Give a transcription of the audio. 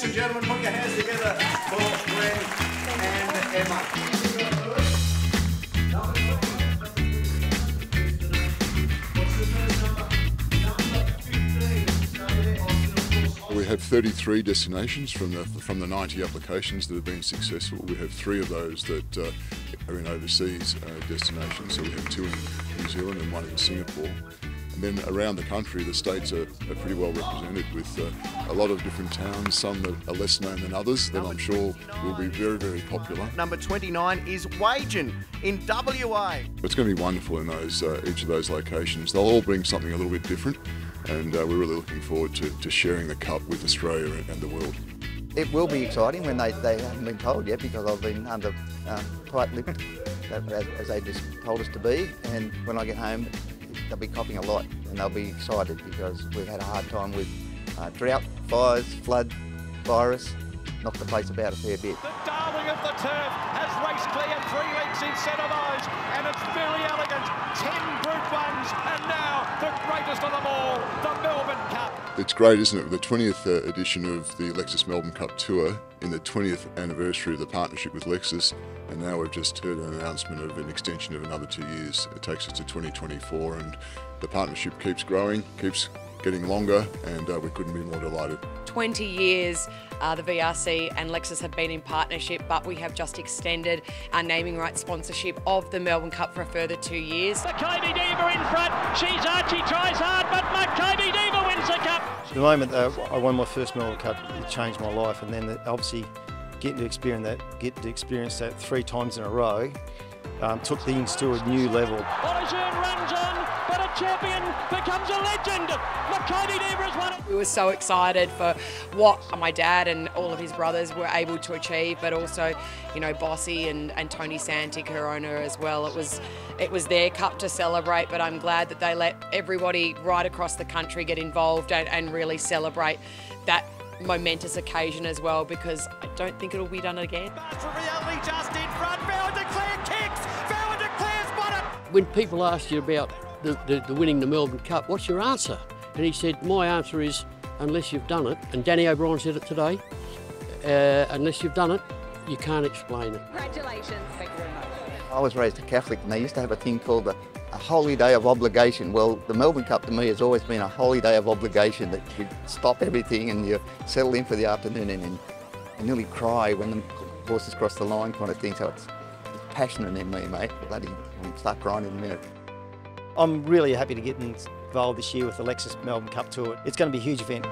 ladies and gentlemen, put your hands together for Greg and Emma. We have 33 destinations from the from the 90 applications that have been successful. We have three of those that uh, are in overseas uh, destinations. So we have two in New Zealand and one in Singapore. And then around the country, the states are, are pretty well represented with uh, a lot of different towns, some that are less known than others, that I'm sure will be very, very popular. Number 29 is Wagin in WA. It's going to be wonderful in those uh, each of those locations. They'll all bring something a little bit different, and uh, we're really looking forward to, to sharing the cup with Australia and the world. It will be exciting when they, they haven't been told yet because I've been under um, tight-lipped as, as they just told us to be. And when I get home, they'll be copying a lot and they'll be excited because we've had a hard time with uh, drought, fires, flood, virus, knocked the place about a fair bit. The darling of the turf has raced clear three lengths those and it's very elegant. Ten Group 1s and now the greatest of them all, the Melbourne Cup. It's great, isn't it? The 20th uh, edition of the Lexus Melbourne Cup Tour in the 20th anniversary of the partnership with Lexus and now we've just heard an announcement of an extension of another two years. It takes us to 2024 and the partnership keeps growing, keeps getting longer and uh, we couldn't be more delighted. 20 years uh, the VRC and Lexus have been in partnership but we have just extended our naming rights sponsorship of the Melbourne Cup for a further two years. Makybe Diva in front, she's Archie tries hard but Makybe The moment uh, I won my first Melbourne Cup it changed my life. And then obviously getting to experience that, get to experience that three times in a row, um, took things to a new level. runs on, but a champion becomes a legend. Makybe Diva won it. We were so excited for what my dad and all of his brothers were able to achieve, but also, you know, Bossy and, and Tony Santic, her owner as well. It was it was their cup to celebrate, but I'm glad that they let everybody right across the country get involved and, and really celebrate that momentous occasion as well because I don't think it'll be done again. When people ask you about the, the, the winning the Melbourne Cup, what's your answer? And he said, my answer is, unless you've done it, and Danny O'Brien said it today, uh, unless you've done it, you can't explain it. Congratulations. Thank you very much. I was raised a Catholic and they used to have a thing called the a holy day of obligation. Well, the Melbourne Cup to me has always been a holy day of obligation that you stop everything and you settle in for the afternoon and, and, and nearly cry when the horses cross the line kind of thing. So it's, it's passionate in me, mate. Bloody, I'll start crying in a minute. I'm really happy to get involved this year with the Lexus Melbourne Cup Tour. It's going to be a huge event.